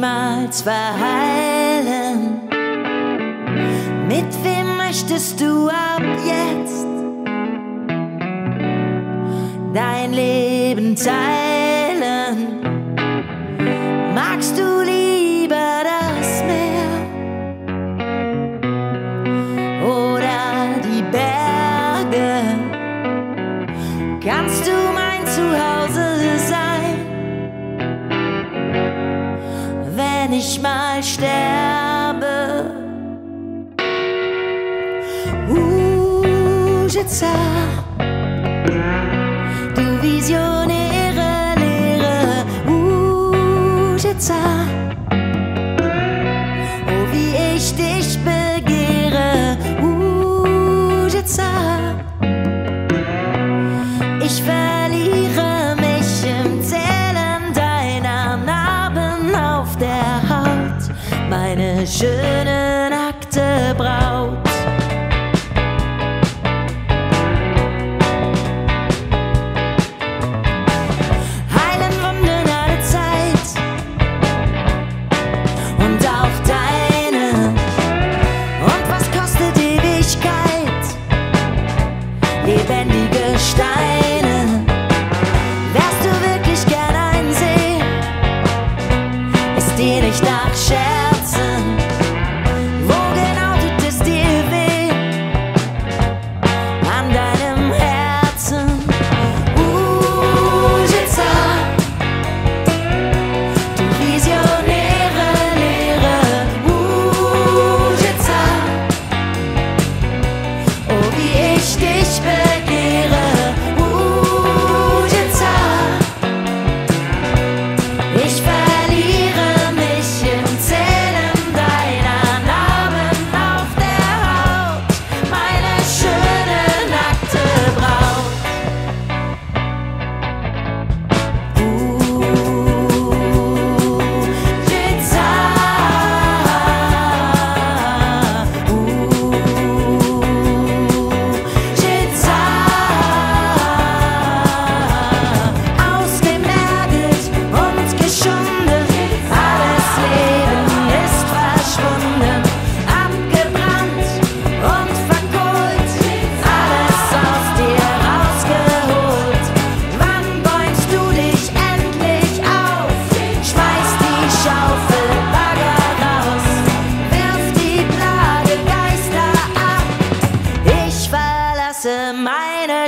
niemals verheilen. Mit wem möchtest du ab jetzt dein Leben teilen? Magst du lieber das Meer oder die Berge? Kannst du mein Zuhause? ich mal sterbe. Uh, 这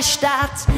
Stadt.